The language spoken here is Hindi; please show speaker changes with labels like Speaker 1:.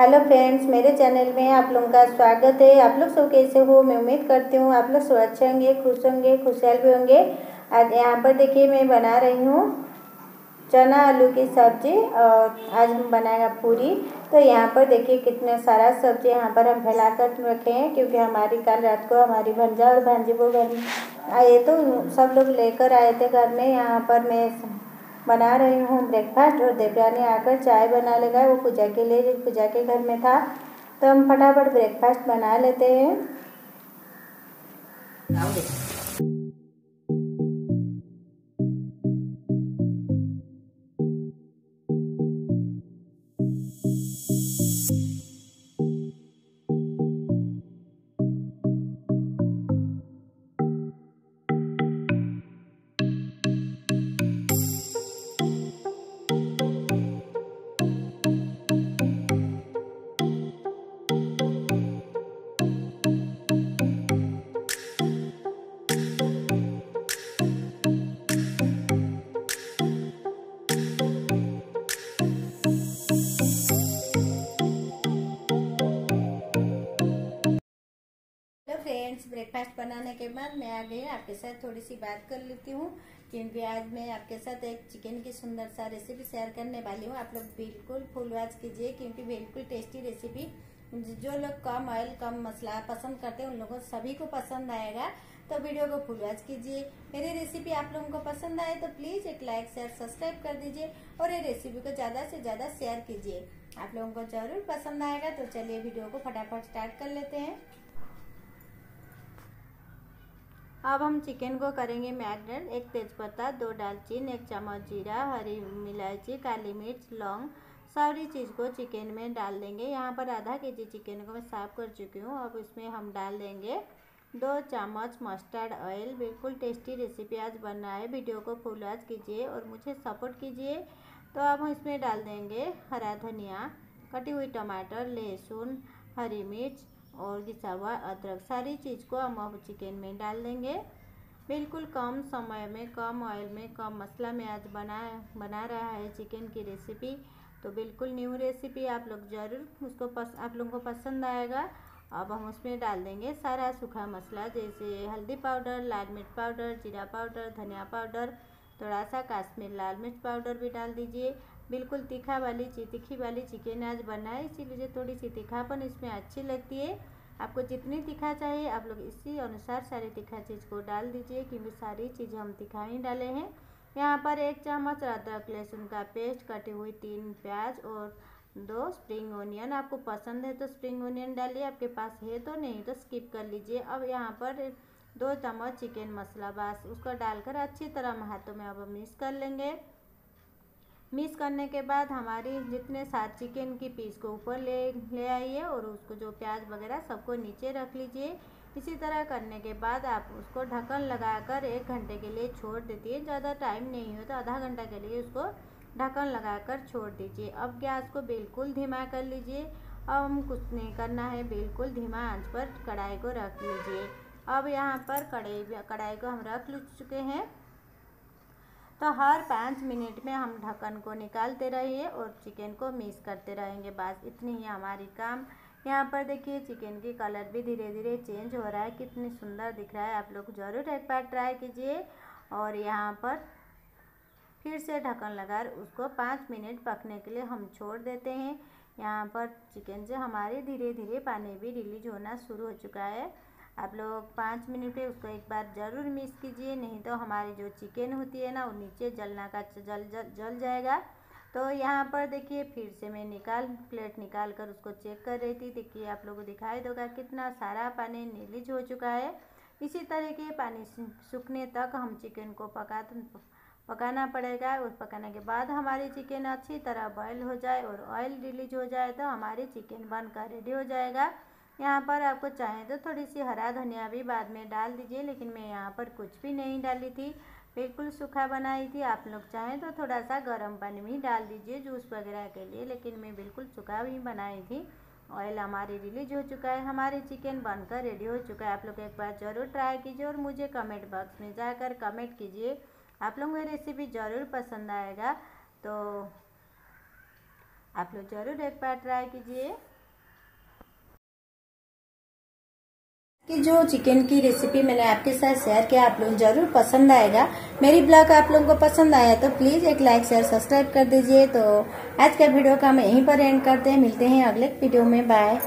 Speaker 1: हेलो फ्रेंड्स, मेरे चैनल में आप लोगों का स्वागत है। आप लोग सब कैसे हो? मैं उम्मीद करती हूँ आप लोग सब अच्छे होंगे, खुश होंगे, खुशहाल भी होंगे। आज यहाँ पर देखिए, मैं बना रही हूँ चना, आलू की सब्ज़ी और आज हम बनाएगा पूरी। तो यहाँ पर देखिए, कितना सारा सब्ज़ी यहाँ पर हम फैला कर रखे हैं, क्योंकि हमारी कल रात को हमारी भंजा और भांजी वो घर आए तो सब लोग लेकर आए थे घर में। यहाँ पर मैं बना रही हूँ ब्रेकफास्ट और देवरानी आकर चाय बना लेगा। वो पूजा के लिए पूजा के घर में था। तो हम फटाफट ब्रेकफास्ट बना लेते हैं। फ्रेंड्स ब्रेकफास्ट बनाने के बाद मैं आ गई, आपके साथ थोड़ी सी बात कर लेती हूँ क्योंकि आज मैं आपके साथ एक चिकन की सुंदर सा रेसिपी शेयर करने वाली हूँ। आप लोग बिल्कुल फुलवाज कीजिए, क्योंकि बिल्कुल टेस्टी रेसिपी जो लोग कम ऑयल कम मसाला पसंद करते हैं, उन लोगों सभी को पसंद आएगा। तो वीडियो को फुलवाज कीजिए। मेरी रेसिपी आप लोगों को पसंद आए तो प्लीज़ एक लाइक शेयर सब्सक्राइब कर दीजिए और ये रेसिपी को ज़्यादा से ज़्यादा शेयर कीजिए। आप लोगों को ज़रूर पसंद आएगा। तो चलिए वीडियो को फटाफट स्टार्ट कर लेते हैं। अब हम चिकन को करेंगे मैरिनेट। एक तेज़पत्ता, दो दालचीन, एक चम्मच जीरा, हरी इलायची काली मिर्च, लौंग, सारी चीज़ को चिकन में डाल देंगे। यहाँ पर आधा के जी चिकन को मैं साफ़ कर चुकी हूँ। अब इसमें हम डाल देंगे दो चम्मच मस्टर्ड ऑयल बिल्कुल टेस्टी रेसिपी आज बनना है। वीडियो को फुल आज कीजिए और मुझे सपोर्ट कीजिए। तो अब हम इसमें डाल देंगे हरा धनिया, कटी हुई टमाटर, लहसुन, हरी मिर्च और घिसा हुआ अदरक, सारी चीज़ को हम अब चिकन में डाल देंगे। बिल्कुल कम समय में, कम ऑयल में, कम मसाला में आज बना बना रहा है चिकन की रेसिपी तो बिल्कुल न्यू रेसिपी आप लोग ज़रूर उसको पस, आप लोगों को पसंद आएगा। अब हम उसमें डाल देंगे सारा सूखा मसाला, जैसे हल्दी पाउडर, लाल मिर्च पाउडर, जीरा पाउडर, धनिया पाउडर थोड़ा सा काश्मीर लाल मिर्च पाउडर भी डाल दीजिए। बिल्कुल तीखा वाली तीखी वाली चिकन आज बनाए इसीलिए थोड़ी सी तीखापन इसमें अच्छी लगती है। आपको जितनी तीखा चाहिए आप लोग इसी अनुसार सारी तीखा चीज़ को डाल दीजिए, क्योंकि सारी चीज़ हम तीखा ही डाले हैं। यहाँ पर एक चम्मच अदरक लहसुन का पेस्ट, कटी हुई तीन प्याज और दो स्प्रिंग ओनियन आपको पसंद है तो स्प्रिंग ओनियन डालिए, आपके पास है तो नहीं तो स्किप कर लीजिए। अब यहाँ पर दो चम्मच चिकन मसाला बस, उसको डालकर अच्छी तरह हाथों में अब मिक्स कर लेंगे। मिक्स करने के बाद हमारी जितने सात चिकन की पीस को ऊपर ले ले आइए और उसको जो प्याज वगैरह सबको नीचे रख लीजिए। इसी तरह करने के बाद आप उसको ढक्कन लगाकर एक घंटे के लिए छोड़ देती है ज़्यादा टाइम नहीं हो तो आधा घंटा के लिए उसको ढक्कन लगाकर छोड़ दीजिए। अब गैस को बिल्कुल धीमा कर लीजिए। अब हम कुछ नहीं करना है, बिल्कुल धीमा आँच पर कढ़ाई को रख लीजिए। अब यहाँ पर कढ़ाई कढ़ाई को हम रख चुके हैं। तो हर पाँच मिनट में हम ढक्कन को निकालते रहिए और चिकन को मिक्स करते रहेंगे। बस इतनी ही हमारी काम। यहाँ पर देखिए, चिकन की कलर भी धीरे धीरे चेंज हो रहा है। कितनी सुंदर दिख रहा है। आप लोग ज़रूर एक बार ट्राई कीजिए। और यहाँ पर फिर से ढक्कन लगा उसको पाँच मिनट पकने के लिए हम छोड़ देते हैं। यहाँ पर चिकन से हमारे धीरे धीरे पानी भी रिलीज़ होना शुरू हो चुका है। आप लोग पाँच मिनट पे उसको एक बार ज़रूर मिक्स कीजिए, नहीं तो हमारी जो चिकन होती है ना, वो नीचे जलना का जल जल जल जाएगा। तो यहाँ पर देखिए, फिर से मैं निकाल, प्लेट निकाल कर उसको चेक कर रही थी। देखिए, आप लोगों को दिखाई देगा कितना सारा पानी नीलिज हो चुका है। इसी तरह के पानी सूखने तक हम चिकन को पका, पकाना पड़ेगा उस पकाने के बाद हमारी चिकन अच्छी तरह बॉयल हो जाए और ऑयल रिलीज़ हो जाए तो हमारी चिकन बनकर रेडी हो जाएगा। यहाँ पर आपको चाहें तो थोड़ी सी हरा धनिया भी बाद में डाल दीजिए, लेकिन मैं यहाँ पर कुछ भी नहीं डाली थी। बिल्कुल सूखा बनाई थी। आप लोग चाहें तो थोड़ा सा गर्म पानी भी डाल दीजिए जूस वगैरह के लिए, लेकिन मैं बिल्कुल सूखा भी बनाई थी। ऑयल हमारी रिलीज़ हो चुका है। हमारे चिकन बनकर रेडी हो चुका है। आप लोग एक बार ज़रूर ट्राई कीजिए और मुझे कमेंट बॉक्स में जाकर कमेंट कीजिए। आप लोगों को रेसिपी ज़रूर पसंद आएगा तो आप लोग ज़रूर एक बार ट्राई कीजिए। कि जो चिकन की रेसिपी मैंने आपके साथ शेयर किया, आप लोग ज़रूर पसंद आएगा। मेरी ब्लॉग आप लोगों को पसंद आया तो प्लीज़ एक लाइक शेयर सब्सक्राइब कर दीजिए। तो आज का वीडियो का हम यहीं पर एंड करते हैं। मिलते हैं अगले वीडियो में। बाय